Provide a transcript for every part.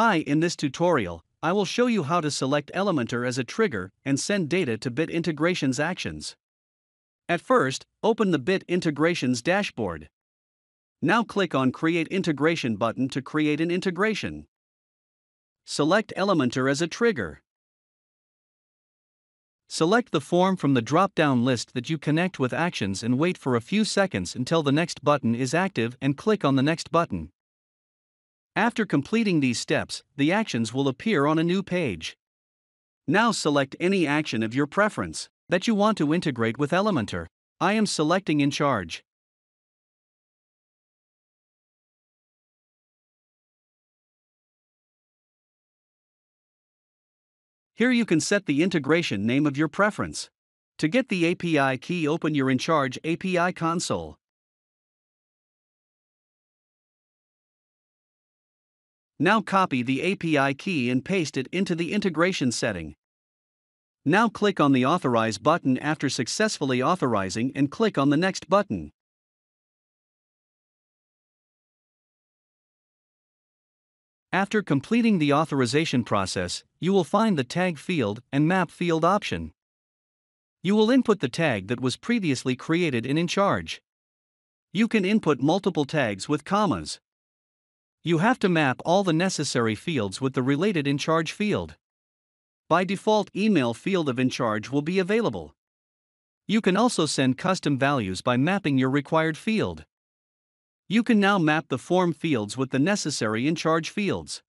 Hi, in this tutorial, I will show you how to select Elementor as a trigger and send data to Bit Integrations actions. At first, open the Bit Integrations dashboard. Now click on Create Integration button to create an integration. Select Elementor as a trigger. Select the form from the drop-down list that you connect with Actions and wait for a few seconds until the next button is active and click on the next button. After completing these steps, the actions will appear on a new page. Now select any action of your preference that you want to integrate with Elementor. I am selecting Encharge. Here you can set the integration name of your preference. To get the API key open your Encharge API console. Now copy the API key and paste it into the integration setting. Now click on the Authorize button after successfully authorizing and click on the Next button. After completing the authorization process, you will find the Tag field and Map field option. You will input the tag that was previously created in Encharge. You can input multiple tags with commas. You have to map all the necessary fields with the related Encharge field. By default, email field of Encharge will be available. You can also send custom values by mapping your required field. You can now map the form fields with the necessary Encharge fields.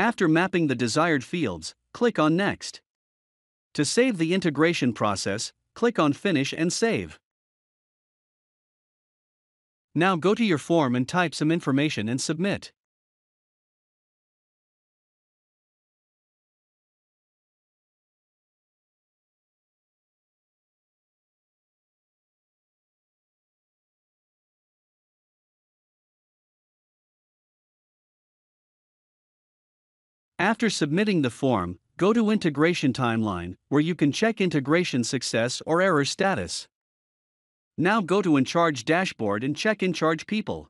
After mapping the desired fields, click on Next. To save the integration process, click on Finish and Save. Now go to your form and type some information and submit. After submitting the form, Go to Integration Timeline, where you can check integration success or error status. Now go to Encharge Dashboard and check Encharge People.